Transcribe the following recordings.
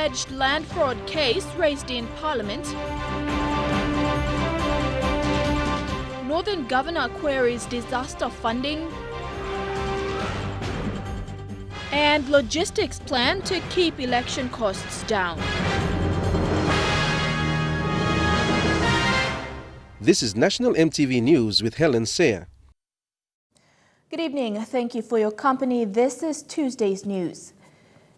alleged land fraud case raised in Parliament. Northern Governor queries disaster funding. And logistics plan to keep election costs down. This is National EMTV News with Helen Sayer. Good evening. Thank you for your company. This is Tuesday's news.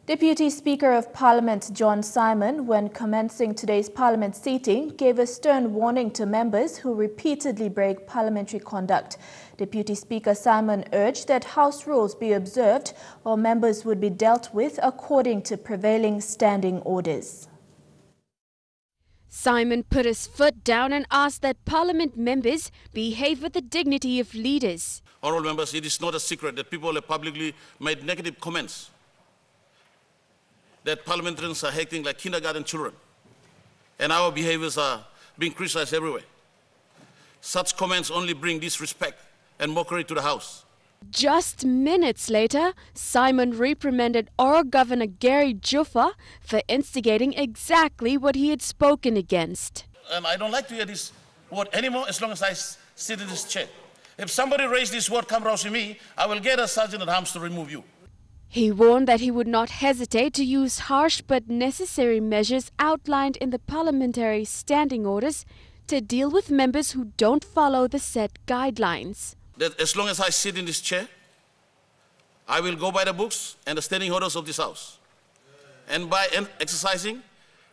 Deputy Speaker of Parliament John Simon, when commencing today's Parliament seating, gave a stern warning to members who repeatedly break parliamentary conduct. Deputy Speaker Simon urged that House rules be observed or members would be dealt with according to prevailing standing orders. Simon put his foot down and asked that Parliament members behave with the dignity of leaders. Honourable members, it is not a secret that people have publicly made negative comments that parliamentarians are acting like kindergarten children and our behaviors are being criticized everywhere. Such comments only bring disrespect and mockery to the House. Just minutes later, Simon reprimanded Oro Governor Gary Juffa for instigating exactly what he had spoken against. And I don't like to hear this word anymore as long as I sit in this chair. If somebody raise this word, come rouse me, I will get a sergeant at arms to remove you. He warned that he would not hesitate to use harsh but necessary measures outlined in the parliamentary standing orders to deal with members who don't follow the set guidelines. That as long as I sit in this chair, I will go by the books and the standing orders of this House. And by exercising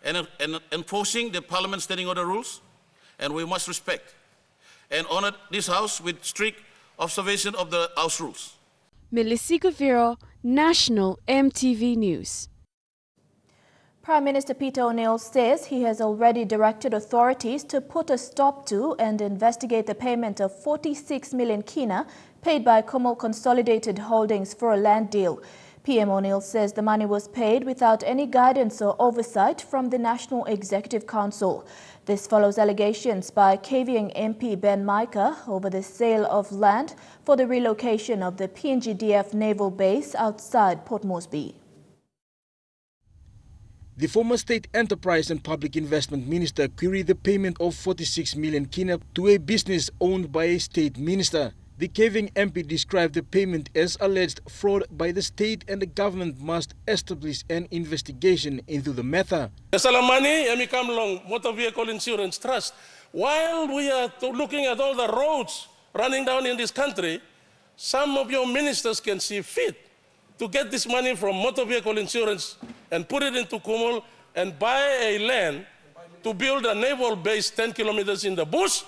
and, and enforcing the Parliament standing order rules, and we must respect and honor this House with strict observation of the House rules. Melissa National EMTV News. Prime Minister Peter O'Neill says he has already directed authorities to put a stop to and investigate the payment of 46 million kina paid by Kumul Consolidated Holdings for a land deal. PM O'Neill says the money was paid without any guidance or oversight from the National Executive Council. This follows allegations by Kavieng MP Ben Micah over the sale of land for the relocation of the PNGDF naval base outside Port Moresby. The former State Enterprise and Public Investment Minister queried the payment of 46 million kina to a business owned by a state minister. The Kavieng MP described the payment as alleged fraud by the state and the government must establish an investigation into the matter. The and come along Motor Vehicle Insurance Trust. While we are looking at all the roads running down in this country, some of your ministers can see fit to get this money from motor vehicle insurance and put it into Kumul and buy a land to build a naval base 10 kilometers in the bush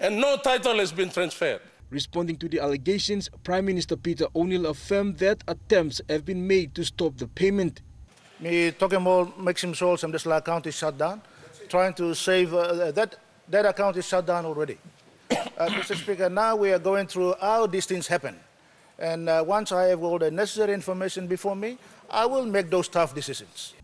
and no title has been transferred. Responding to the allegations, Prime Minister Peter O'Neill affirmed that attempts have been made to stop the payment. Me talking about Maxim Souls and this account is shut down, trying to save uh, that that account is shut down already. uh, Mr. Speaker, now we are going through how these things happen. And uh, once I have all the necessary information before me, I will make those tough decisions.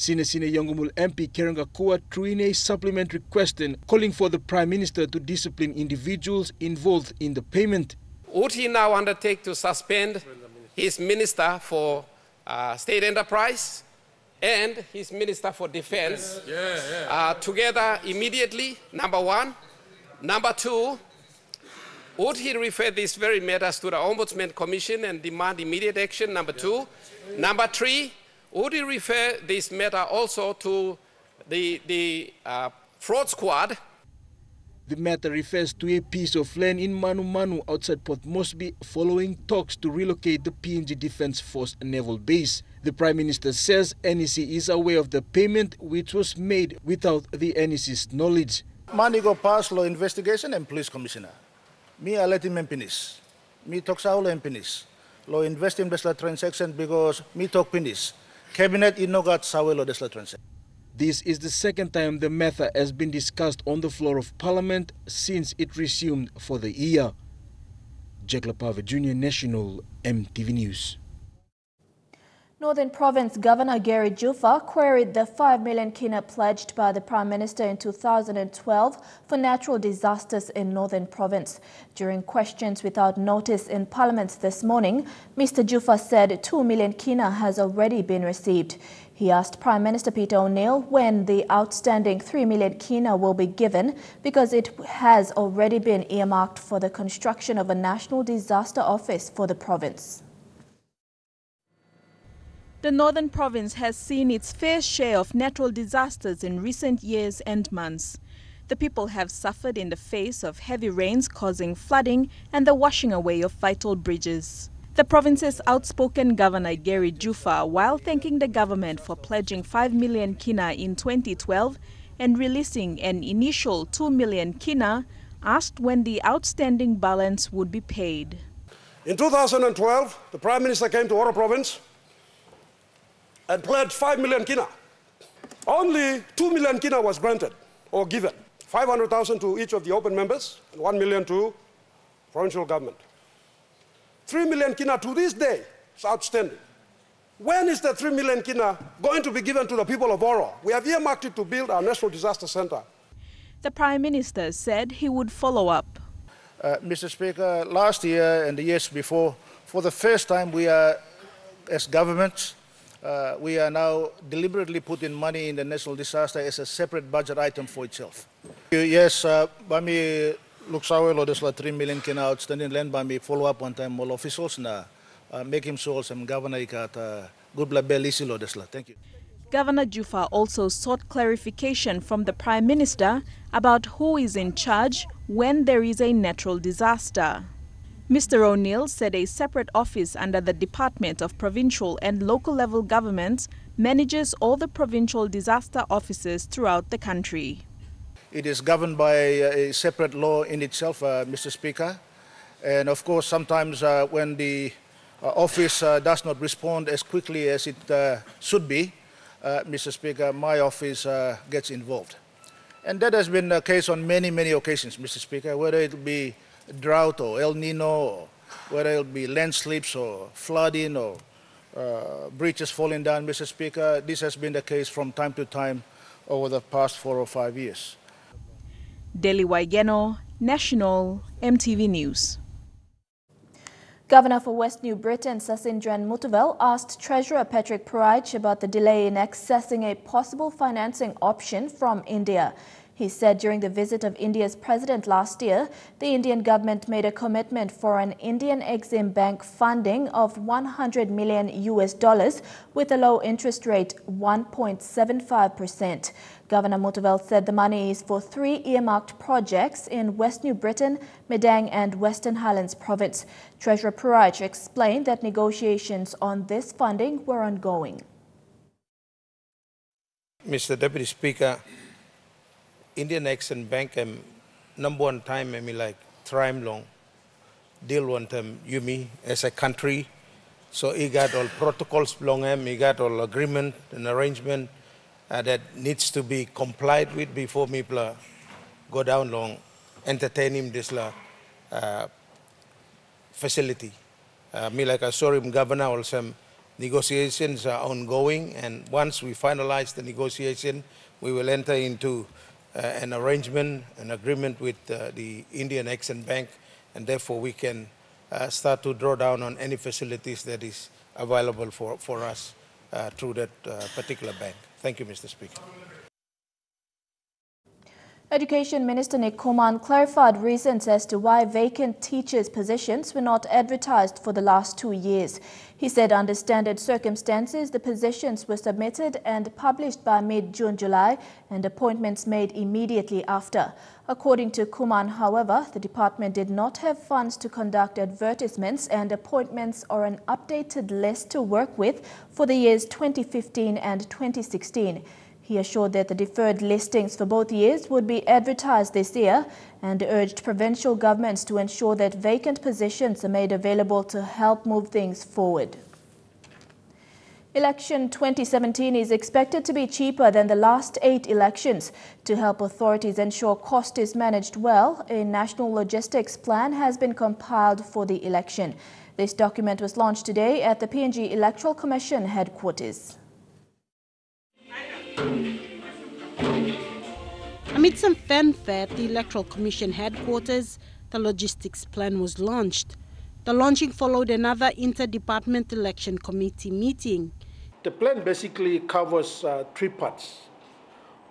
Sinasina Yonggomugl MP Kerenga threw in a supplementary question calling for the Prime Minister to discipline individuals involved in the payment. Would he now undertake to suspend his Minister for uh, State Enterprise and his Minister for Defense yeah, yeah, yeah. Uh, together immediately, number one? Number two, would he refer these very matters to the Ombudsman Commission and demand immediate action? Number two. Number three, would you refer this matter also to the, the uh, fraud squad? The matter refers to a piece of land in Manu Manu outside Port Moresby following talks to relocate the PNG Defence Force naval base. The Prime Minister says NEC is aware of the payment which was made without the NEC's knowledge. Money go past law investigation and police commissioner. Me, I let him finish. Me talk sa ulo finish. Law invest in this transaction because me talk finish. Cabinet This is the second time the matter has been discussed on the floor of Parliament since it resumed for the year. Jack Lapave Jr. National EMTV News. Northern Province Governor Gary Juffa queried the 5 million kina pledged by the Prime Minister in 2012 for natural disasters in Northern Province. During questions without notice in Parliament this morning, Mr. Juffa said 2 million kina has already been received. He asked Prime Minister Peter O'Neill when the outstanding 3 million kina will be given because it has already been earmarked for the construction of a national disaster office for the province. The Northern Province has seen its fair share of natural disasters in recent years and months. The people have suffered in the face of heavy rains causing flooding and the washing away of vital bridges. The province's outspoken governor Gary Juffa, while thanking the government for pledging 5 million kina in 2012 and releasing an initial 2 million kina, asked when the outstanding balance would be paid. In 2012, the Prime Minister came to Oro Province pledged 5 million kina. Only 2 million kina was granted or given. 500,000 to each of the open members and 1 million to provincial government. 3 million kina to this day is outstanding. When is the 3 million kina going to be given to the people of Oro? We have earmarked it to build our National Disaster Center. The Prime Minister said he would follow up. Uh, Mr. Speaker, last year and the years before, for the first time we are, as governments, uh, we are now deliberately putting money in the national disaster as a separate budget item for itself. Yes, uh, bami luksawe lo desla 3 million kina outstanding land bami follow up one time all officials na uh, make him so some governor ikat uh, good bla belisi. Thank you. Governor Juffa also sought clarification from the Prime Minister about who is in charge when there is a natural disaster. Mr. O'Neill said a separate office under the Department of Provincial and Local Level Governments manages all the provincial disaster offices throughout the country. It is governed by a separate law in itself, uh, Mr. Speaker. And of course, sometimes uh, when the uh, office uh, does not respond as quickly as it uh, should be, uh, Mr. Speaker, my office gets involved. And that has been the case on many, many occasions, Mr. Speaker, whether it be drought or El Nino, or whether it be landslips or flooding or uh, breaches falling down, Mr. Speaker. This has been the case from time to time over the past four or five years. Delhi Waigeno, National, EMTV News. Governor for West New Britain, Sasindran Muthuvel, asked Treasurer Patrick Pruaitch about the delay in accessing a possible financing option from India. He said during the visit of India's president last year, the Indian government made a commitment for an Indian Exim Bank funding of 100 million US dollars with a low interest rate 1.75%. Governor Muthuvel said the money is for three earmarked projects in West New Britain, Madang and Western Highlands province. Treasurer Pruaitch explained that negotiations on this funding were ongoing. Mr. Deputy Speaker, Indian Exim Bank am number one time I mean like time long deal one time you me as a country. So he got all protocols belong him, he got all agreement and arrangement uh, that needs to be complied with before me go down long entertain him this uh, facility. Uh, me like I him governor also negotiations are ongoing and once we finalize the negotiation we will enter into uh, an arrangement, an agreement with uh, the Indian Exim Bank, and therefore we can uh, start to draw down on any facilities that is available for, for us through that particular bank. Thank you, Mr. Speaker. Education Minister Nick Kuman clarified reasons as to why vacant teachers' positions were not advertised for the last two years. He said under standard circumstances, the positions were submitted and published by mid-June-July and appointments made immediately after. According to Kuman, however, the department did not have funds to conduct advertisements and appointments or an updated list to work with for the years 2015 and 2016. He assured that the deferred listings for both years would be advertised this year and urged provincial governments to ensure that vacant positions are made available to help move things forward. Election 2017 is expected to be cheaper than the last eight elections. To help authorities ensure cost is managed well, a national logistics plan has been compiled for the election. This document was launched today at the PNG Electoral Commission headquarters. Amid some fanfare at the Electoral Commission headquarters, the logistics plan was launched. The launching followed another Interdepartment Election Committee meeting. The plan basically covers uh, three parts.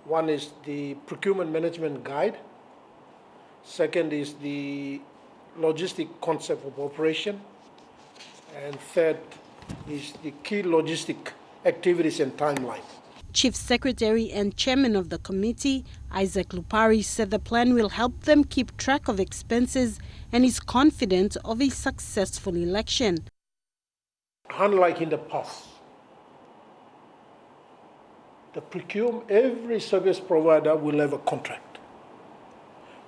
One is the procurement management guide. Second is the logistic concept of operation. And third is the key logistic activities and timeline. Chief Secretary and Chairman of the committee, Isaac Lupari, said the plan will help them keep track of expenses and is confident of a successful election. Unlike in the past, the procurement, every service provider will have a contract.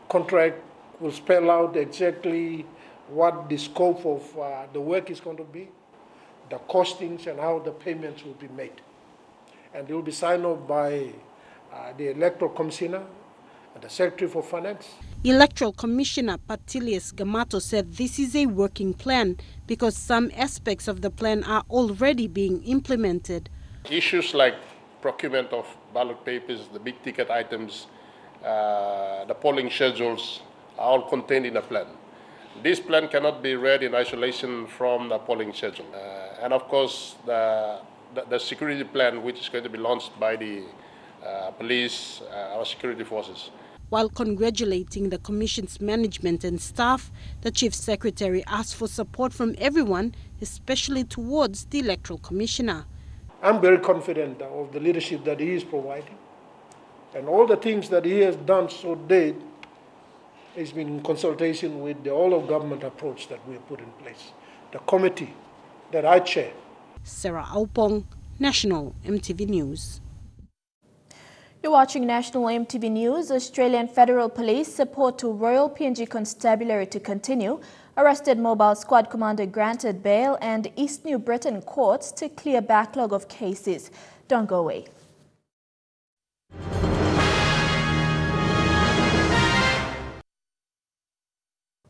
Contract will spell out exactly what the scope of uh, the work is going to be, the costings, and how the payments will be made and it will be signed off by uh, the electoral commissioner and the secretary for finance. Electoral Commissioner Patilius Gamato said this is a working plan because some aspects of the plan are already being implemented. Issues like procurement of ballot papers, the big ticket items, uh, the polling schedules are all contained in the plan. This plan cannot be read in isolation from the polling schedule. Uh, and of course, the the, the, security plan, which is going to be launched by the uh, police, uh, our security forces. While congratulating the Commission's management and staff, the Chief Secretary asked for support from everyone, especially towards the Electoral Commissioner. I'm very confident of the leadership that he is providing. And all the things that he has done so date has been in consultation with the all of government approach that we have put in place. The committee that I chair Sarah Aupong, National EMTV News. You're watching National EMTV News. Australian Federal Police support to Royal PNG Constabulary to continue. Arrested Mobile Squad Commander granted bail and East New Britain courts to clear backlog of cases. Don't go away.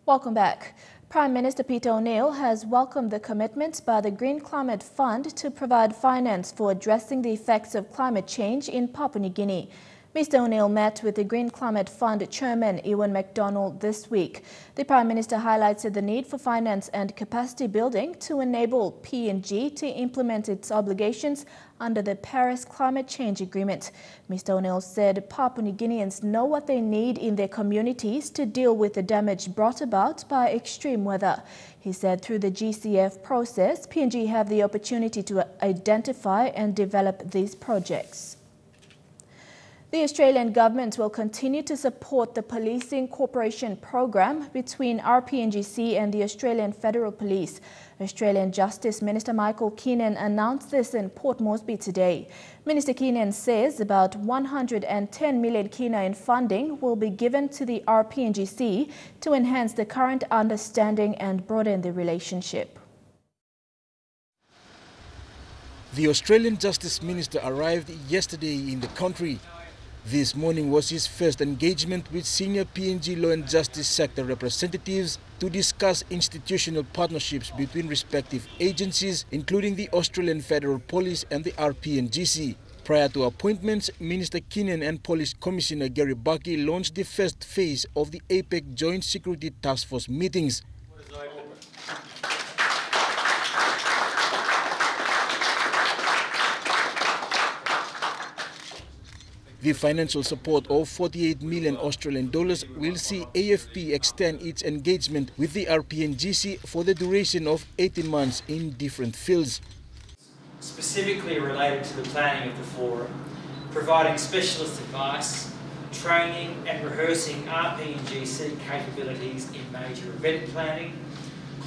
Welcome back. Prime Minister Peter O'Neill has welcomed the commitment by the Green Climate Fund to provide finance for addressing the effects of climate change in Papua New Guinea. Mr O'Neill met with the Green Climate Fund chairman Ewen McDonald this week. The Prime Minister highlighted the need for finance and capacity building to enable PNG to implement its obligations under the Paris Climate Change Agreement. Mr O'Neill said Papua New Guineans know what they need in their communities to deal with the damage brought about by extreme weather. He said through the GCF process, PNG have the opportunity to identify and develop these projects. The Australian government will continue to support the policing cooperation program between RPNGC and the Australian Federal Police. Australian Justice Minister Michael Keenan announced this in Port Moresby today. Minister Keenan says about 110 million kina in funding will be given to the RPNGC to enhance the current understanding and broaden the relationship. The Australian Justice Minister arrived yesterday in the country this morning was his first engagement with senior PNG law and justice sector representatives to discuss institutional partnerships between respective agencies, including the Australian Federal Police and the RPNGC. Prior to appointments, Minister Keenan and Police Commissioner Gari Baki launched the first phase of the APEC Joint Security Task Force meetings. The financial support of 48 million Australian dollars will see AFP extend its engagement with the RPNGC for the duration of 18 months in different fields. Specifically related to the planning of the forum, providing specialist advice, training and rehearsing RPNGC capabilities in major event planning,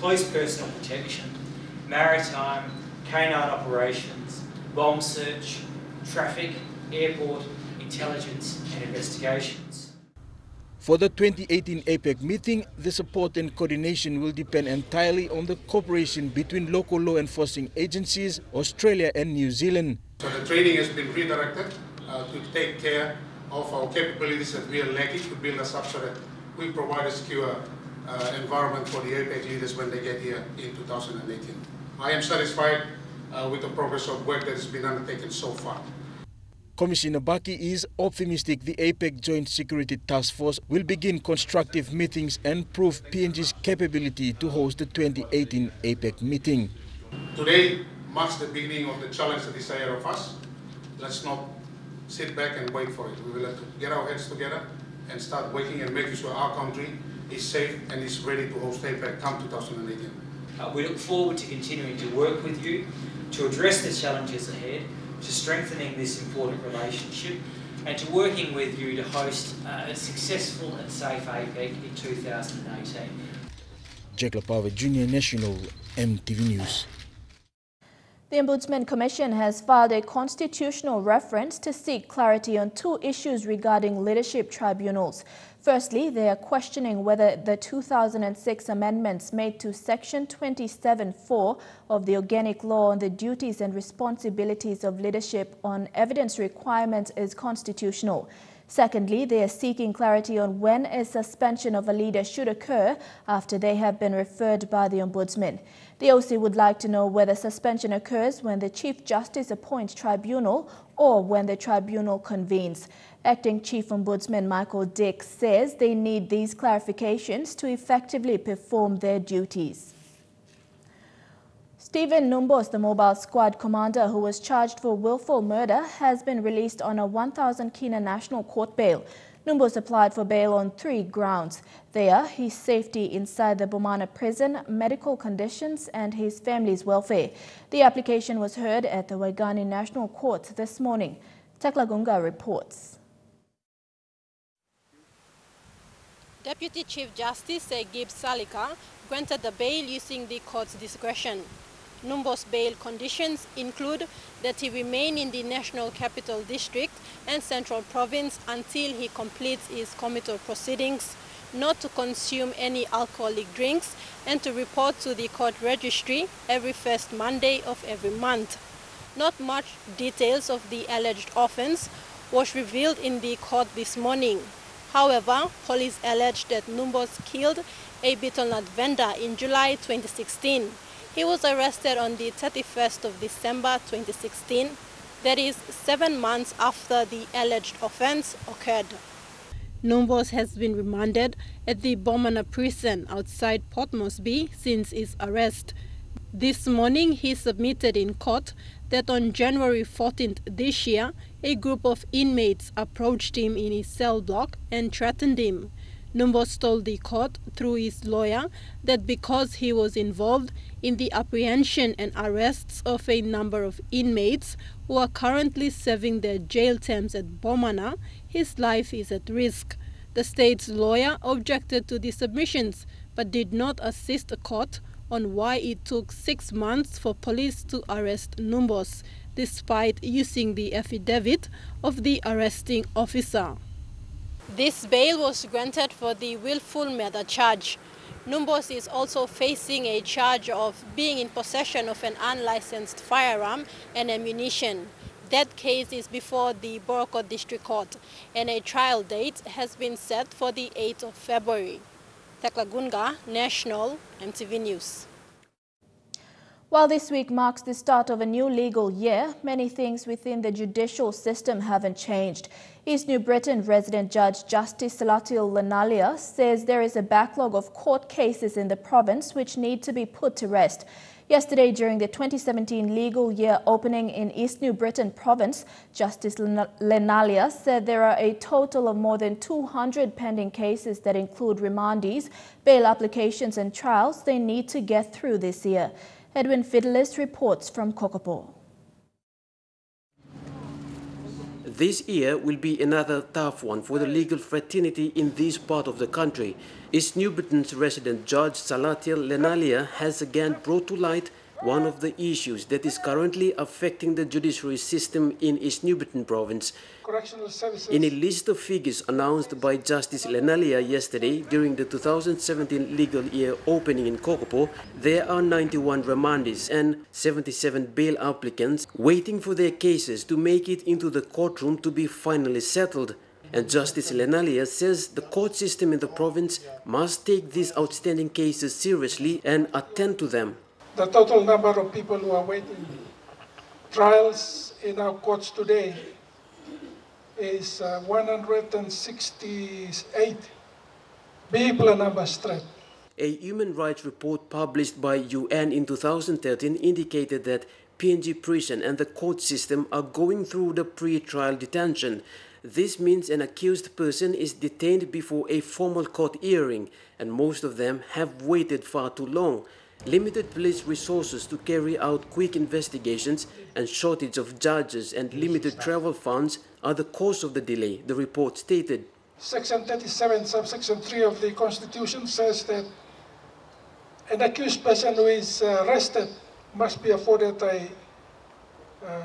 close personal protection, maritime, canine operations, bomb search, traffic, airport intelligence and investigations. For the 2018 APEC meeting, the support and coordination will depend entirely on the cooperation between local law enforcing agencies, Australia and New Zealand. So the training has been redirected uh, to take care of our capabilities that we are lacking to build us up so that we provide a secure uh, environment for the APEC leaders when they get here in 2018. I am satisfied uh, with the progress of work that has been undertaken so far. Commissioner Baki is optimistic the APEC Joint Security Task Force will begin constructive meetings and prove PNG's capability to host the 2018 APEC meeting. Today marks the beginning of the challenge that is ahead of us. Let's not sit back and wait for it. We will have to get our heads together and start working and making sure our country is safe and is ready to host APEC come 2018. Uh, we look forward to continuing to work with you to address the challenges ahead, to strengthening this important relationship, and to working with you to host uh, a successful and safe APEC in 2018. Jack Lapava, Junior National, EMTV News. The Ombudsman Commission has filed a constitutional reference to seek clarity on two issues regarding leadership tribunals. Firstly, they are questioning whether the 2006 amendments made to Section 27.4 of the Organic Law on the duties and responsibilities of leadership on evidence requirements is constitutional. Secondly, they are seeking clarity on when a suspension of a leader should occur after they have been referred by the Ombudsman. The OC would like to know whether suspension occurs when the Chief Justice appoints tribunal or when the tribunal convenes. Acting Chief Ombudsman Michael Dick says they need these clarifications to effectively perform their duties. Stephen Numbos, the mobile squad commander who was charged for willful murder, has been released on a 1,000 Kina National Court bail. Numbos applied for bail on three grounds. They are his safety inside the Bomana prison, medical conditions, and his family's welfare. The application was heard at the Waigani National Court this morning. Tekla Gunga reports. Deputy Chief Justice uh, Gibbs Salika granted the bail using the court's discretion. Numbos bail conditions include that he remain in the National Capital District and Central Province until he completes his committal proceedings, not to consume any alcoholic drinks, and to report to the court registry every first Monday of every month. Not much details of the alleged offense was revealed in the court this morning. However, police alleged that Numbos killed a betel nut vendor in July 2016. He was arrested on the 31st of December 2016, that is seven months after the alleged offense occurred. Numbos has been remanded at the Bomana prison outside Port Moresby since his arrest. This morning he submitted in court that on January 14th this year, a group of inmates approached him in his cell block and threatened him. Numbos told the court through his lawyer that because he was involved in the apprehension and arrests of a number of inmates who are currently serving their jail terms at Bomana, his life is at risk. The state's lawyer objected to the submissions but did not assist the court on why it took six months for police to arrest Numbos, despite using the affidavit of the arresting officer. This bail was granted for the willful murder charge. Numbos is also facing a charge of being in possession of an unlicensed firearm and ammunition. That case is before the Boroko District Court and a trial date has been set for the 8th of February. Tekla Gunga, National, EMTV News. While this week marks the start of a new legal year, many things within the judicial system haven't changed. East New Britain resident Judge Justice Salatiel Lenalia says there is a backlog of court cases in the province which need to be put to rest. Yesterday, during the 2017 legal year opening in East New Britain province, Justice Lenalia said there are a total of more than 200 pending cases that include remandees, bail applications and trials they need to get through this year. Edwin Fidelis reports from Kokopo. This year will be another tough one for the legal fraternity in this part of the country. East New Britain's resident Judge Salatiel Lenalia has again brought to light one of the issues that is currently affecting the judiciary system in East New Britain province. In a list of figures announced by Justice Lenalia yesterday during the 2017 legal year opening in Kokopo, there are 91 remandees and 77 bail applicants waiting for their cases to make it into the courtroom to be finally settled. And Justice Lenalia says the court system in the province must take these outstanding cases seriously and attend to them. The total number of people who are waiting trials in our courts today is uh, 168 people number straight. A human rights report published by UN in 2013 indicated that PNG prison and the court system are going through the pre-trial detention. This means an accused person is detained before a formal court hearing, and most of them have waited far too long. Limited police resources to carry out quick investigations and shortage of judges and limited travel funds are the cause of the delay, the report stated. Section 37, subsection 3 of the Constitution says that an accused person who is uh, arrested must be afforded a uh,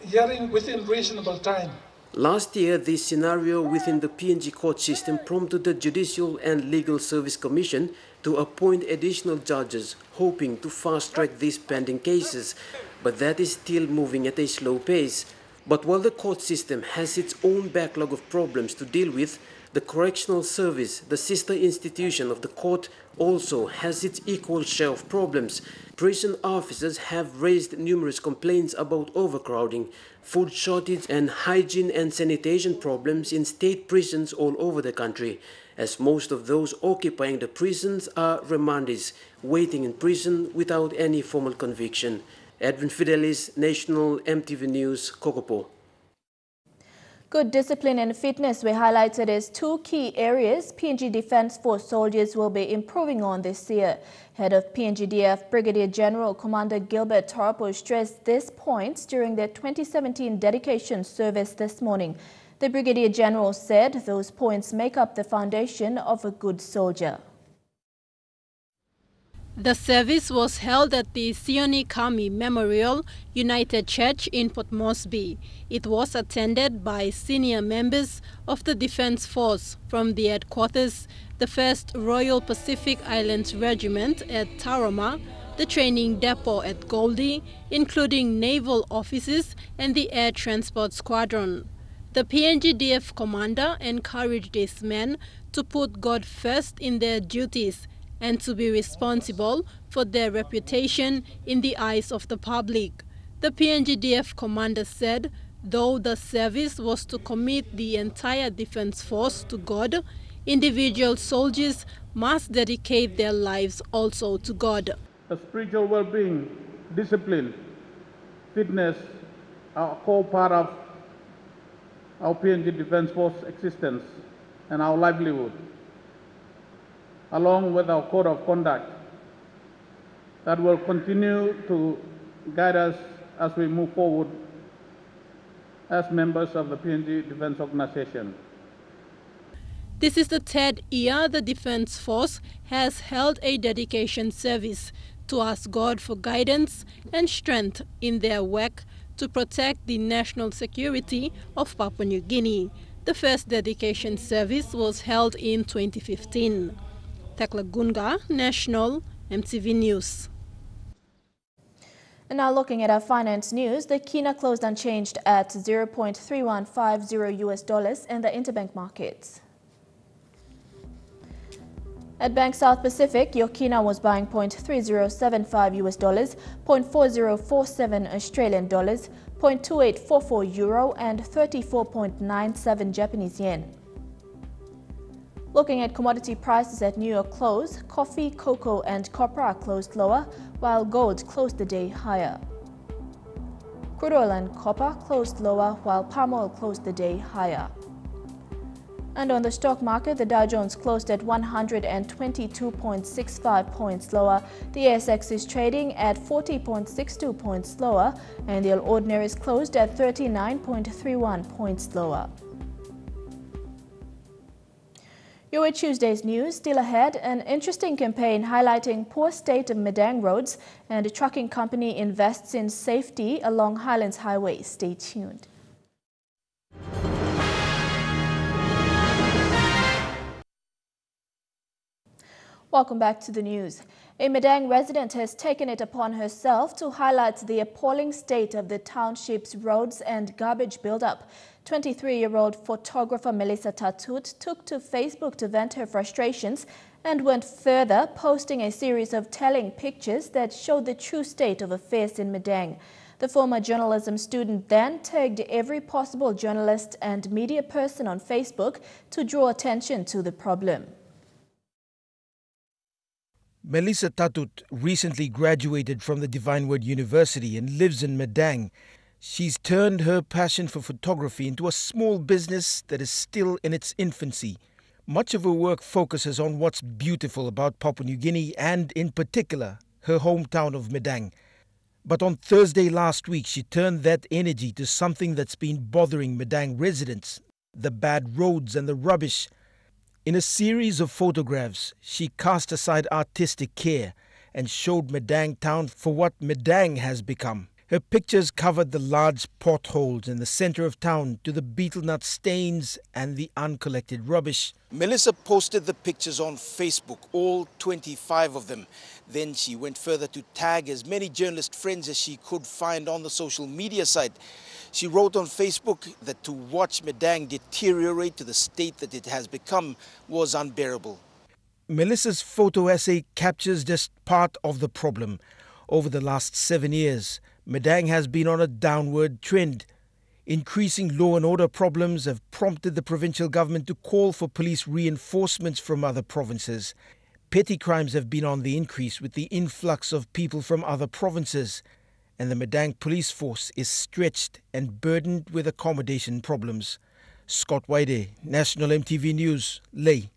hearing within reasonable time. Last year, this scenario within the PNG court system prompted the Judicial and Legal Service Commission to appoint additional judges, hoping to fast-track these pending cases. But that is still moving at a slow pace. But while the court system has its own backlog of problems to deal with, the Correctional Service, the sister institution of the court, also has its equal share of problems. Prison officers have raised numerous complaints about overcrowding, food shortage, and hygiene and sanitation problems in state prisons all over the country, as most of those occupying the prisons are remandees, waiting in prison without any formal conviction. Edwin Fidelis, National EMTV News, Kokopo. Good discipline and fitness were highlighted as two key areas PNG Defence Force soldiers will be improving on this year. Head of PNGDF Brigadier General Commander Gilbert Toropo stressed this point during their 2017 dedication service this morning. The Brigadier General said those points make up the foundation of a good soldier. The service was held at the Sioni Kami Memorial United Church in Port Moresby. It was attended by senior members of the Defence Force from the headquarters, the 1st Royal Pacific Islands Regiment at Taurama, the training depot at Goldie, including naval officers and the Air Transport Squadron. The PNGDF commander encouraged his men to put God first in their duties and to be responsible for their reputation in the eyes of the public. The PNGDF commander said, though the service was to commit the entire defense force to God, individual soldiers must dedicate their lives also to God. The spiritual well-being, discipline, fitness are a core part of our PNG Defense Force existence and our livelihood along with our code of conduct that will continue to guide us as we move forward as members of the PNG Defense Organization. This is the third year the Defense Force has held a dedication service to ask God for guidance and strength in their work to protect the national security of Papua New Guinea. The first dedication service was held in 2015. Tekla Gunga, National, EMTV News. And now looking at our finance news, the Kina closed unchanged at 0.3150 US dollars in the interbank markets. At Bank South Pacific, your Kina was buying 0.3075 US dollars, 0.4047 Australian dollars, 0.2844 euro and 34.97 Japanese yen. Looking at commodity prices at New York close, coffee, cocoa and copra closed lower, while gold closed the day higher. Crude oil and copper closed lower, while palm oil closed the day higher. And on the stock market, the Dow Jones closed at 122.65 points lower. The ASX is trading at 40.62 points lower, and the Ordinaries closed at 39.31 points lower. Your Tuesday's news still ahead, an interesting campaign highlighting poor state of Madang roads and a trucking company invests in safety along Highlands Highway. Stay tuned. Welcome back to the news. A Madang resident has taken it upon herself to highlight the appalling state of the township's roads and garbage buildup. 23-year-old photographer Melissa Tatut took to Facebook to vent her frustrations and went further, posting a series of telling pictures that showed the true state of affairs in Madang. The former journalism student then tagged every possible journalist and media person on Facebook to draw attention to the problem. Melissa Tatut recently graduated from the Divine Word University and lives in Madang. She's turned her passion for photography into a small business that is still in its infancy. Much of her work focuses on what's beautiful about Papua New Guinea and, in particular, her hometown of Madang. But on Thursday last week, she turned that energy to something that's been bothering Madang residents the bad roads and the rubbish in a series of photographs, she cast aside artistic care and showed Madang town for what Madang has become. Her pictures covered the large potholes in the center of town to the betel nut stains and the uncollected rubbish. Melissa posted the pictures on Facebook, all 25 of them. Then she went further to tag as many journalist friends as she could find on the social media site. She wrote on Facebook that to watch Madang deteriorate to the state that it has become was unbearable. Melissa's photo essay captures just part of the problem. Over the last seven years, Madang has been on a downward trend. Increasing law and order problems have prompted the provincial government to call for police reinforcements from other provinces. Petty crimes have been on the increase with the influx of people from other provinces and the Madang police force is stretched and burdened with accommodation problems. Scott Waide, National EMTV News, Lae.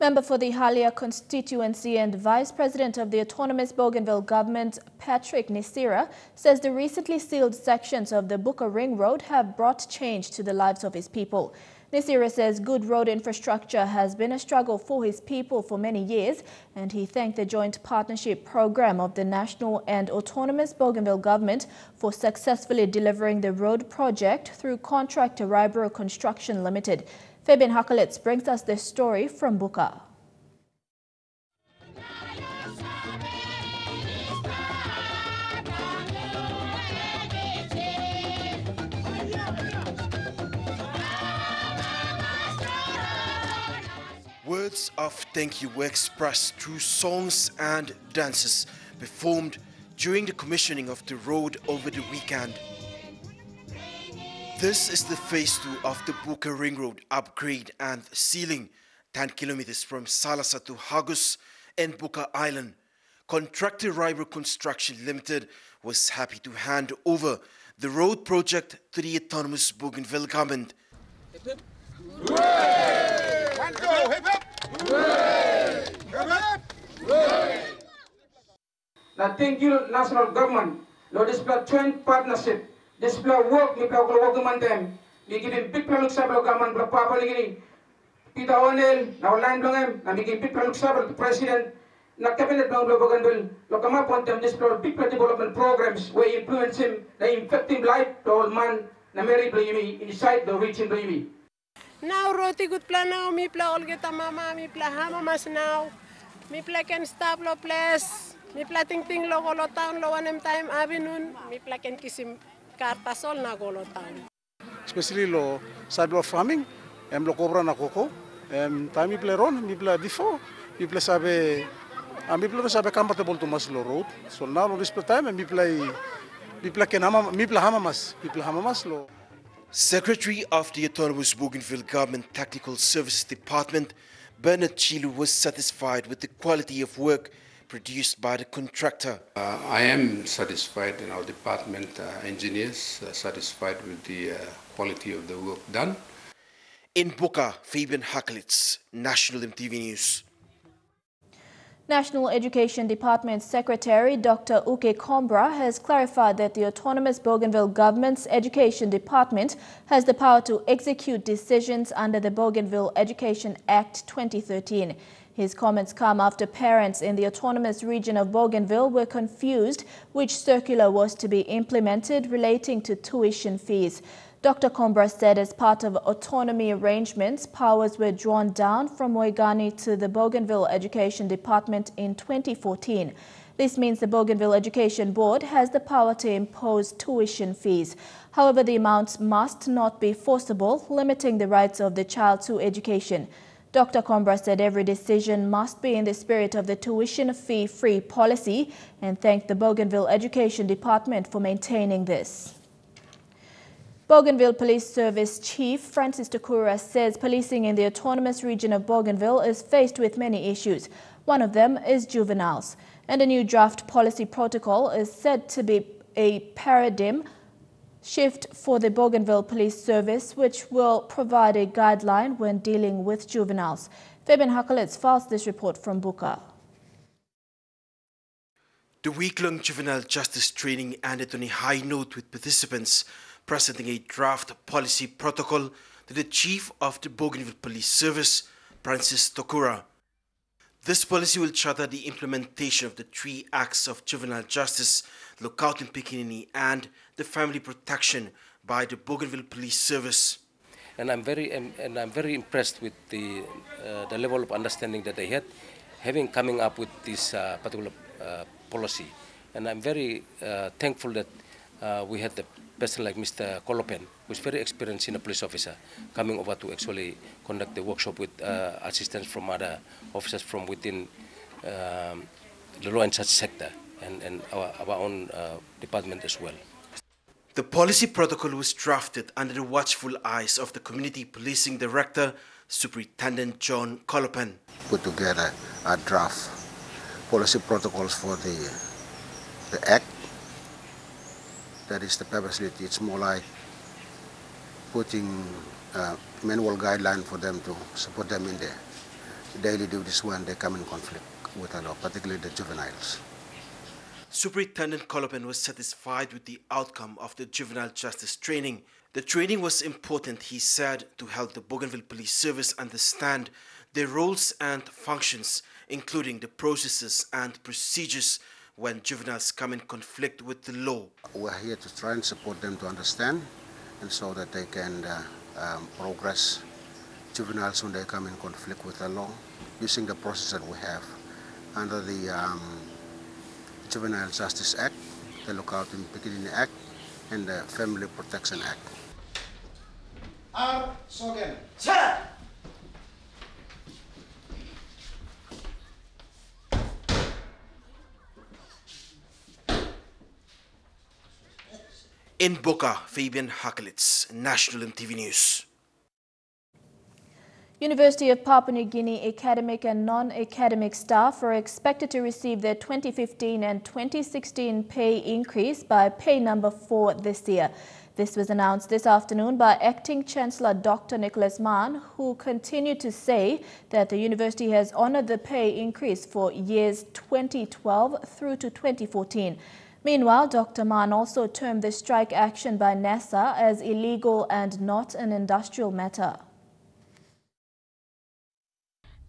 Member for the Halia constituency and Vice President of the Autonomous Bougainville Government, Patrick Nisira, says the recently sealed sections of the Buka Ring Road have brought change to the lives of his people. Nisira says good road infrastructure has been a struggle for his people for many years, and he thanked the joint partnership program of the national and autonomous Bougainville government for successfully delivering the road project through contractor Rybro Construction Limited. Fabian Hakalets brings us this story from Buka. Words of thank you were expressed through songs and dances performed during the commissioning of the road over the weekend. This is the phase two of the Buka Ring Road upgrade and sealing 10 kilometers from Salasa to Hagus and Buka Island. Contractor Rybro Construction Limited was happy to hand over the road project to the autonomous Bougainville government. Now thank you, national government. Lord, this joint partnership. This work, me play work man them. Me give big look sablo government, bla papa lagi Peter O'Neill, now line long him, na give big look sablo president. Na cabinet bang bla bagan lo kama them this big plan development programs where influence him, na infect him life to old man, na marry bla inside the reaching Now roti good pla mi pla olga mama mi pla hama mas now mi pla ken stop lo mi pla tingting lo golo lo one time avenue mi pla ken kisim karta sol na golo town. Especially lo side lo farming em lo kobra na koko em time mi pla ron mi pla difo mi pla sabe a mi pla sabe kamba te bolto mas lo road so now lo respect time mi pla mi pla ken mi pla hama mas mi pla hama mas lo. Secretary of the Autonomous Bougainville Government Technical Services Department, Bernard Chilu was satisfied with the quality of work produced by the contractor. Uh, I am satisfied and our department uh, engineers are satisfied with the uh, quality of the work done. In Buka, Fabian Haklitz, National EMTV News. National Education Department Secretary Dr. Uke Kombra has clarified that the autonomous Bougainville government's Education Department has the power to execute decisions under the Bougainville Education Act 2013. His comments come after parents in the autonomous region of Bougainville were confused which circular was to be implemented relating to tuition fees. Dr. Kombra said as part of autonomy arrangements, powers were drawn down from Waigani to the Bougainville Education Department in 2014. This means the Bougainville Education Board has the power to impose tuition fees. However, the amounts must not be forcible, limiting the rights of the child to education. Dr. Kombra said every decision must be in the spirit of the tuition fee-free policy and thanked the Bougainville Education Department for maintaining this. Bougainville Police Service Chief Francis Tokura says policing in the autonomous region of Bougainville is faced with many issues. One of them is juveniles. And a new draft policy protocol is said to be a paradigm shift for the Bougainville Police Service, which will provide a guideline when dealing with juveniles. Fabian Hakalets files this report from Buka. The week-long juvenile justice training ended on a high note with participants presenting a draft policy protocol to the Chief of the Bougainville Police Service, Francis Tokura. This policy will charter the implementation of the three acts of juvenile justice, Lukautim Pikinini, and the family protection by the Bougainville Police Service. And I'm very and I'm very impressed with the uh, the level of understanding that they had, having coming up with this uh, particular uh, policy. And I'm very uh, thankful that uh, we had the person like Mr. Kolopen, who is very experienced in a police officer, coming over to actually conduct the workshop with uh, assistance from other officers from within um, the law and such sector and, and our, our own uh, department as well. The policy protocol was drafted under the watchful eyes of the Community Policing Director, Superintendent John Kolopen. Put together a draft policy protocols for the, the Act that is the purpose. It's more like putting uh, manual guideline for them to support them in their daily duties when they come in conflict with the law, particularly the juveniles. Superintendent Kolopen was satisfied with the outcome of the juvenile justice training. The training was important, he said, to help the Bougainville Police Service understand their roles and functions, including the processes and procedures when juveniles come in conflict with the law. We're here to try and support them to understand and so that they can uh, um, progress juveniles when they come in conflict with the law using the process that we have under the um, Juvenile Justice Act, the Lukautim Pikinini Act, and the Family Protection Act. R. Sogen. Sir! In Buka, Fabian Hakelitz, National EMTV News. University of Papua New Guinea academic and non-academic staff are expected to receive their 2015 and 2016 pay increase by pay number 4 this year. This was announced this afternoon by Acting Chancellor Dr. Nicholas Mann, who continued to say that the university has honored the pay increase for years 2012 through to 2014. Meanwhile, Dr. Mann also termed the strike action by NASA as illegal and not an industrial matter.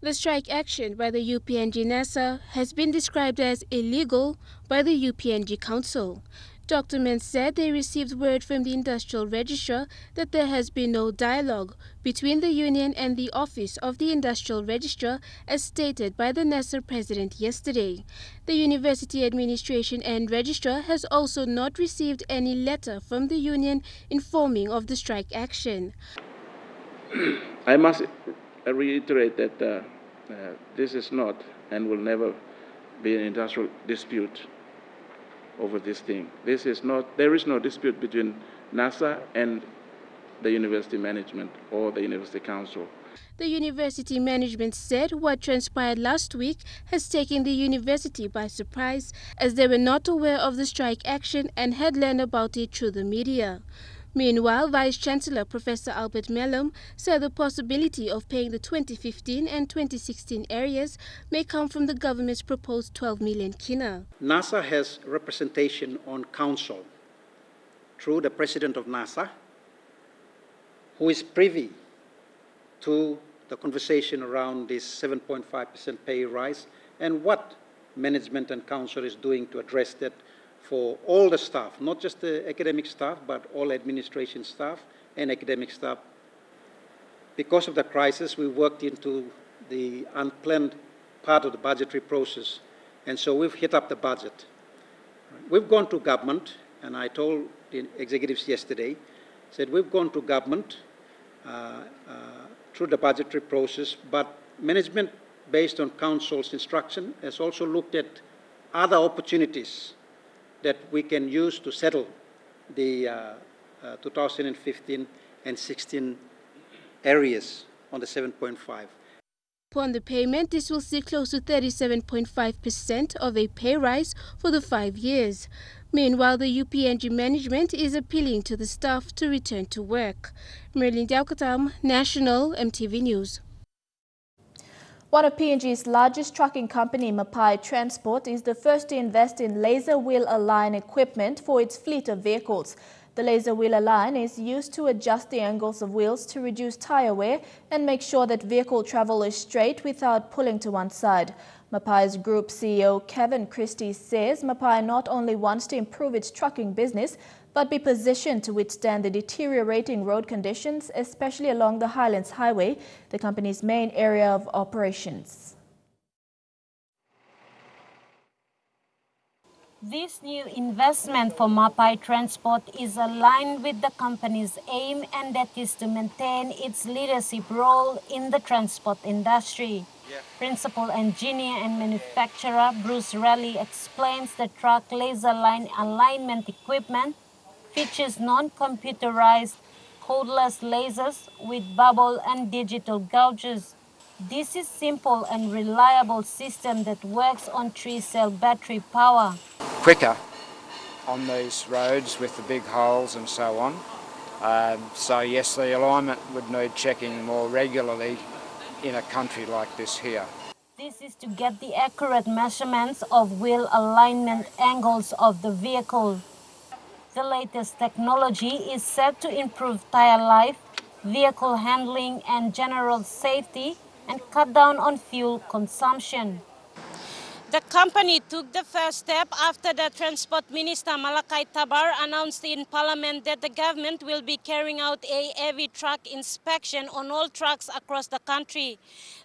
The strike action by the UPNG NASA has been described as illegal by the UPNG Council. Dr. Mann said they received word from the industrial registrar that there has been no dialogue between the union and the office of the industrial registrar as stated by the NASA president yesterday. The university administration and registrar has also not received any letter from the union informing of the strike action. I must reiterate that uh, uh, this is not and will never be an industrial dispute over this thing. This is not, there is no dispute between NASA and the university management or the university council. The university management said what transpired last week has taken the university by surprise as they were not aware of the strike action and had learned about it through the media. Meanwhile, Vice-Chancellor Professor Albert Mellam said the possibility of paying the 2015 and 2016 areas may come from the government's proposed 12 million kina. NASA has representation on council through the president of NASA, who is privy to the conversation around this 7.5% pay rise and what management and council is doing to address that for all the staff, not just the academic staff, but all administration staff and academic staff. Because of the crisis, we worked into the unplanned part of the budgetary process, and so we've hit up the budget. We've gone to government, and I told the executives yesterday, said we've gone to government uh, uh, through the budgetary process, but management, based on council's instruction, has also looked at other opportunities that we can use to settle the uh, uh, 2015 and 16 areas on the 7.5. Upon the payment, this will see close to 37.5% of a pay rise for the five years. Meanwhile, the UPNG management is appealing to the staff to return to work. Merlin Daukatam, National EMTV News. One of PNG's largest trucking company, Mapai Transport, is the first to invest in laser wheel align equipment for its fleet of vehicles. The laser wheel align is used to adjust the angles of wheels to reduce tire wear and make sure that vehicle travel is straight without pulling to one side. Mapai's group CEO Kevin Christie says Mapai not only wants to improve its trucking business, but be positioned to withstand the deteriorating road conditions, especially along the Highlands Highway, the company's main area of operations. This new investment for Mapai Transport is aligned with the company's aim and that is to maintain its leadership role in the transport industry. Yeah. Principal engineer and manufacturer Bruce Raleigh explains the truck laser line alignment equipment features non-computerized codeless lasers with bubble and digital gauges. This is simple and reliable system that works on three-cell battery power. Quicker on these roads with the big holes and so on. Um, so yes, the alignment would need checking more regularly in a country like this here. This is to get the accurate measurements of wheel alignment angles of the vehicle. The latest technology is set to improve tire life, vehicle handling and general safety and cut down on fuel consumption. The company took the first step after the Transport Minister Malakai Tabar announced in Parliament that the government will be carrying out a heavy truck inspection on all trucks across the country.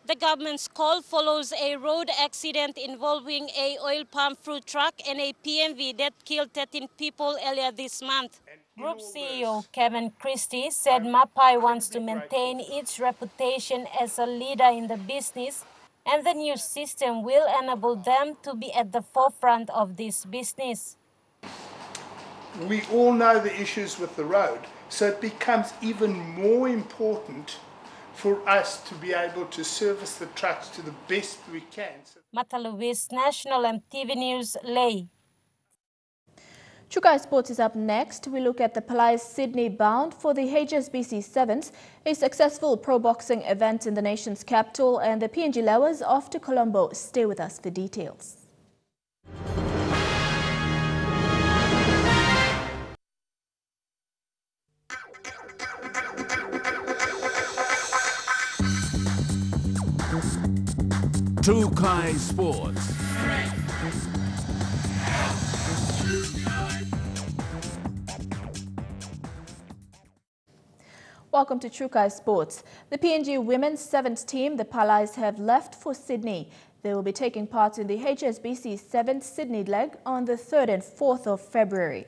The government's call follows a road accident involving a oil palm fruit truck and a PMV that killed 13 people earlier this month. Group CEO Kevin Christie said Mapai wants to maintain its reputation as a leader in the business and the new system will enable them to be at the forefront of this business. We all know the issues with the road, so it becomes even more important for us to be able to service the trucks to the best we can. Mata Lewis, National EMTV News, Lae. Trukai Sports is up next. We look at the Palais Sydney bound for the HSBC Sevens, a successful pro boxing event in the nation's capital, and the PNG Lewas off to Colombo. Stay with us for details. Trukai Sports. Welcome to Trukai Sports. The PNG women's sevens team, the Palais, have left for Sydney. They will be taking part in the HSBC 7th Sydney leg on the 3rd and 4th of February.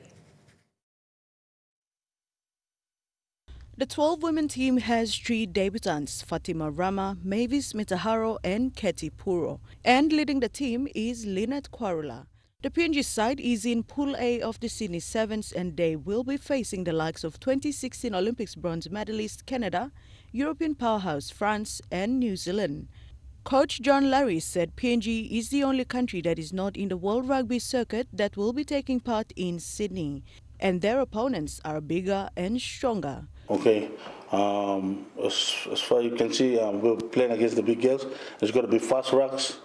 The 12 women team has three debutants, Fatima Rama, Mavis Mitaharo and Katie Puro. And leading the team is Lynette Quarula. The PNG side is in Pool A of the Sydney Sevens and they will be facing the likes of 2016 Olympics bronze medalist Canada, European powerhouse France and New Zealand. Coach John Larry said PNG is the only country that is not in the World Rugby Circuit that will be taking part in Sydney, and their opponents are bigger and stronger. Okay, um, as, as far as you can see, um, we're playing against the big girls. It's got to be fast rucks,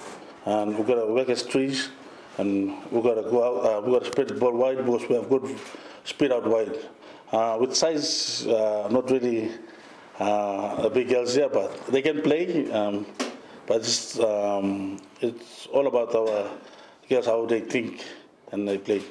and we've got to work as trees and we got to go out. Uh, we got to spread the ball wide because we have good speed out wide. Uh, with size, uh, not really uh, a big girls here, but they can play. Um, but it's, um, it's all about our girls how they think and they play.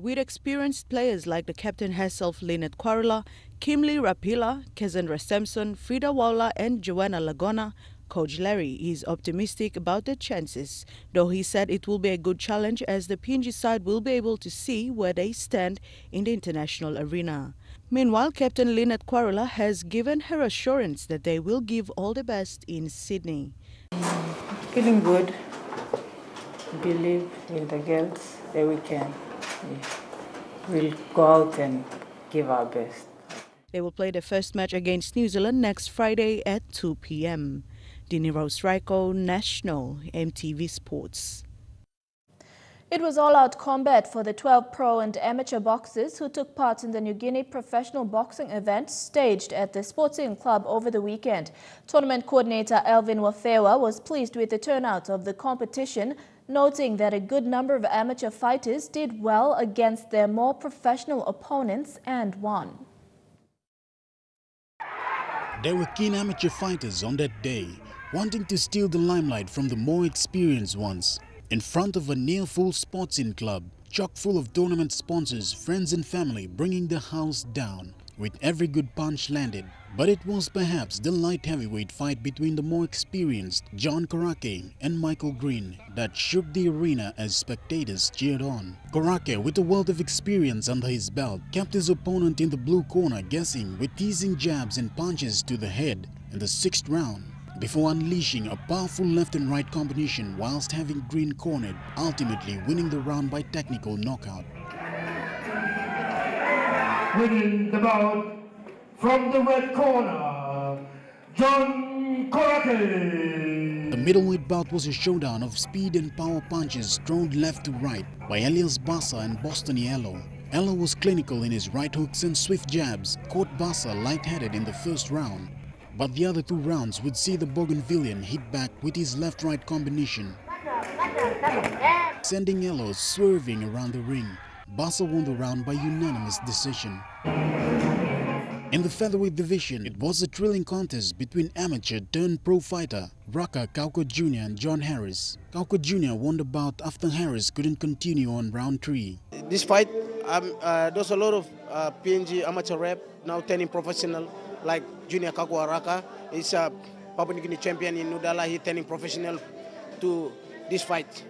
With experienced players like the captain herself, Lynette Quarula, Kimberly Rapila, Cassandra Sampson, Frida Walla, and Joanna Lagona, Coach Larry is optimistic about their chances, though he said it will be a good challenge as the PNG side will be able to see where they stand in the international arena. Meanwhile, Captain Lynette Quarula has given her assurance that they will give all the best in Sydney. Feeling good. Believe in the girls that we can. We'll go out and give our best. They will play the first match against New Zealand next Friday at 2 p.m. Dini Rose Raiko, National EMTV Sports. It was all-out combat for the 12 pro and amateur boxers who took part in the New Guinea professional boxing event staged at the Sporting Club over the weekend. Tournament coordinator Elvin Wafewa was pleased with the turnout of the competition, noting that a good number of amateur fighters did well against their more professional opponents and won. There were keen amateur fighters on that day, wanting to steal the limelight from the more experienced ones. In front of a near-full sporting club, chock full of tournament sponsors, friends and family bringing the house down, with every good punch landed. But it was perhaps the light heavyweight fight between the more experienced John Korake and Michael Green that shook the arena as spectators cheered on. Korake, with a wealth of experience under his belt, kept his opponent in the blue corner guessing with teasing jabs and punches to the head in the sixth round before unleashing a powerful left and right combination whilst having Green cornered, ultimately winning the round by technical knockout. Winning the bout from the red corner, John Korake. The middleweight bout was a showdown of speed and power punches thrown left to right by Elias Bassa and Boston Yellow. Ella was clinical in his right hooks and swift jabs, caught Bassa light-headed in the first round. But the other two rounds would see the Bougainvillean hit back with his left-right combination, sending Yellow swerving around the ring. Bassa won the round by unanimous decision. In the featherweight division, it was a thrilling contest between amateur turned pro fighter Raka Kauko Jr. and John Harris. Kauko Jr. won the bout after Harris couldn't continue on round three. This fight, um, uh, there's a lot of uh, PNG amateur rep now turning professional, like Junior Kauko Raka. He's a Papua New Guinea champion in Nudala. He's turning professional to this fight.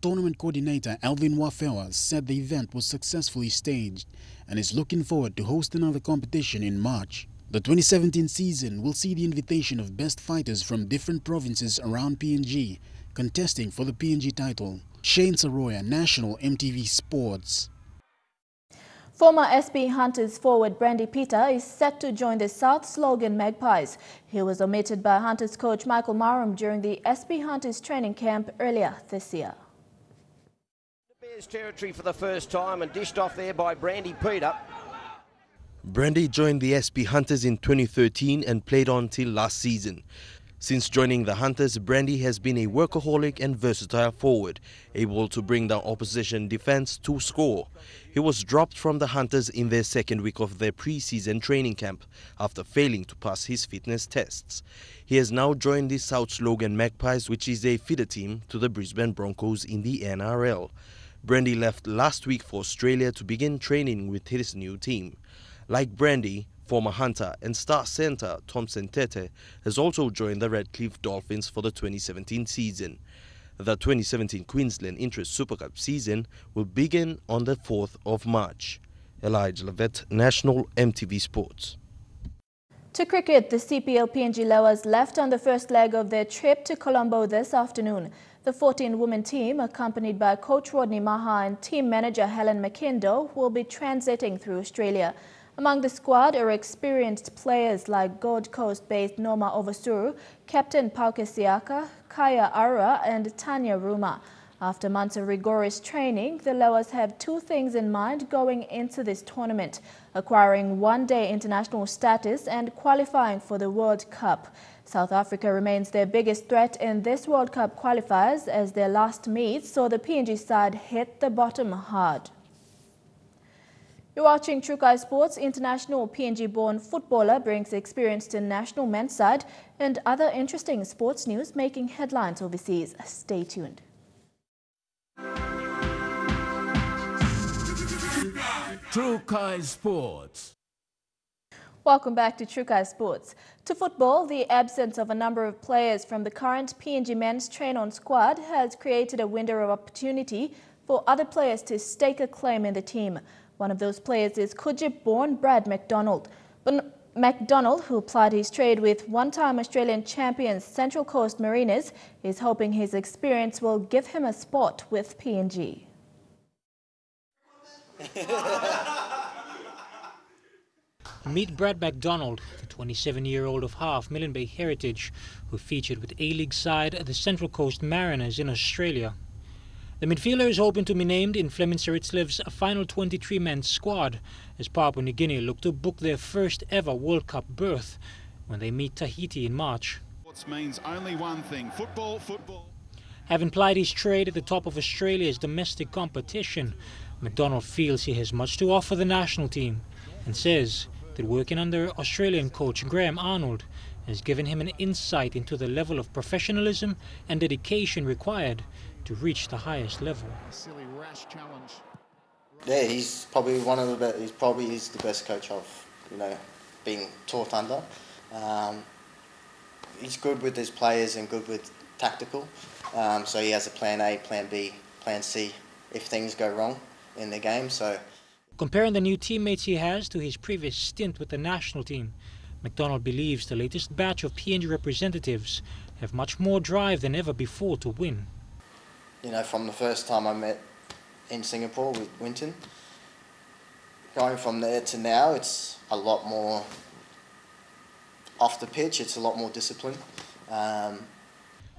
Tournament coordinator Alvin Wafewa said the event was successfully staged and is looking forward to host another competition in March. The 2017 season will see the invitation of best fighters from different provinces around PNG contesting for the PNG title. Shane Saroya, National EMTV Sports. Former SP Hunters forward Brandy Peter is set to join the Souths Logan Magpies. He was omitted by Hunters coach Michael Marum during the SP Hunters training camp earlier this year. Bears territory for the first time and dished off there by Brandy Peter. Brandy joined the SP Hunters in 2013 and played on till last season. Since joining the Hunters, Brandy has been a workaholic and versatile forward, able to bring down opposition defense to score. He was dropped from the Hunters in their second week of their pre-season training camp after failing to pass his fitness tests. He has now joined the Souths Logan Magpies, which is a feeder team to the Brisbane Broncos in the NRL. Brandy left last week for Australia to begin training with his new team. Like Brandy, former Hunter and star centre Thompson Teteh has also joined the Redcliffe Dolphins for the 2017 season. The 2017 Queensland Intrust Super Cup season will begin on the 4th of March. Elijah Levet, National EMTV Sports. To cricket, the CPL PNG Lewas left on the first leg of their trip to Colombo this afternoon. The 14-woman team, accompanied by coach Rodney Maha and team manager Helen McKindo, will be transiting through Australia. Among the squad are experienced players like Gold Coast-based Norma Ovasuru, Captain Pauke Siaka, Kaia Arua and Tanya Ruma. After months of rigorous training, the Lewas have two things in mind going into this tournament, acquiring one-day international status and qualifying for the World Cup. South Africa remains their biggest threat in this World Cup qualifiers as their last meet saw the PNG side hit the bottom hard. You're watching Trukai Sports. International PNG-born footballer brings experience to national men's side and other interesting sports news making headlines overseas. Stay tuned. Trukai Sports. Welcome back to Trukai Sports. To football, the absence of a number of players from the current PNG men's train-on squad has created a window of opportunity for other players to stake a claim in the team. One of those players is Coogee-born Brad McDonald. But McDonald, who plied his trade with one-time Australian champions Central Coast Mariners, is hoping his experience will give him a spot with PNG. Meet Brad McDonald, the 27-year-old of half Milne Bay heritage, who featured with A-League side the Central Coast Mariners in Australia. The midfielder is hoping to be named in Flemming Serritslev's final 23-man squad as Papua New Guinea look to book their first ever World Cup berth when they meet Tahiti in March. Sports means only one thing, football, football. Having plied his trade at the top of Australia's domestic competition, McDonald feels he has much to offer the national team and says that working under Australian coach Graham Arnold has given him an insight into the level of professionalism and dedication required to reach the highest level. Silly rash challenge. Yeah, he's probably one of the best. He's probably he's the best coach I've you know been taught under. Um, he's good with his players and good with tactical. Um, so he has a plan A, plan B, plan C if things go wrong in the game. So Comparing the new teammates he has to his previous stint with the national team, McDonald believes the latest batch of PNG representatives have much more drive than ever before to win. You know, from the first time I met in Singapore with Winton, going from there to now, it's a lot more off the pitch, it's a lot more discipline. Um,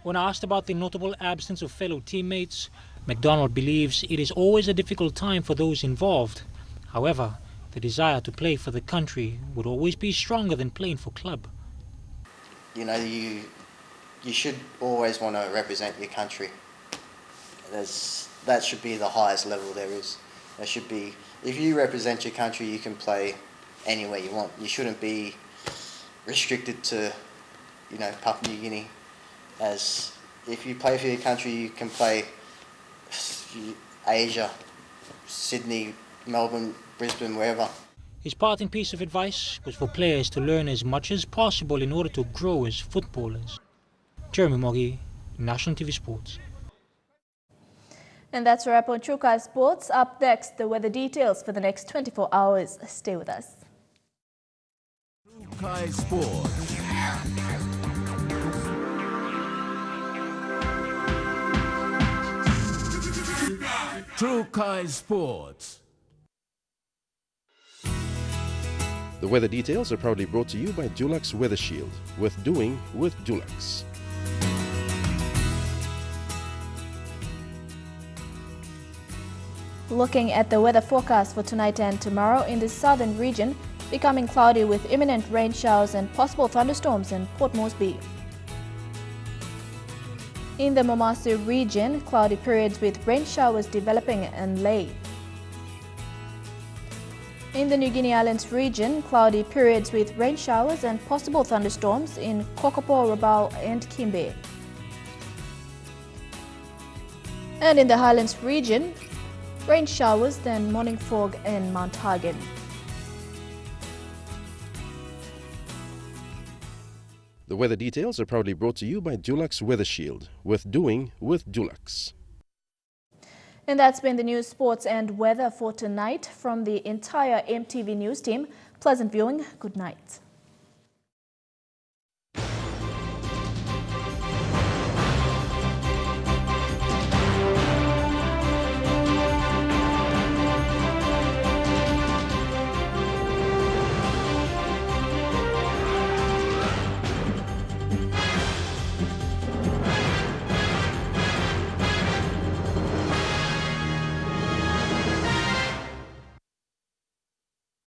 when asked about the notable absence of fellow teammates, McDonald believes it is always a difficult time for those involved. However, the desire to play for the country would always be stronger than playing for club. You know, you you should always want to represent your country. That should be the highest level there is. There should be, if you represent your country, you can play anywhere you want. You shouldn't be restricted to, you know, Papua New Guinea. As if you play for your country, you can play Asia, Sydney, Melbourne, Brisbane, wherever. His parting piece of advice was for players to learn as much as possible in order to grow as footballers. Jeremy Moggy, National TV Sports. And that's a wrap on Trukai Sports. Up next, the weather details for the next 24 hours. Stay with us. Trukai Sports. Trukai Sports. The weather details are proudly brought to you by Dulux Weather Shield, with doing with Dulux. Looking at the weather forecast for tonight and tomorrow in the southern region, becoming cloudy with imminent rain showers and possible thunderstorms in Port Moresby. In the Momase region, cloudy periods with rain showers developing in Lae. In the New Guinea Islands region, cloudy periods with rain showers and possible thunderstorms in Kokopo, Rabaul and Kimbe. And in the Highlands region, rain showers, then morning fog in Mount Hagen. The weather details are proudly brought to you by Dulux Weather Shield, with doing with Dulux. And that's been the news, sports and weather for tonight from the entire EMTV News team. Pleasant viewing. Good night.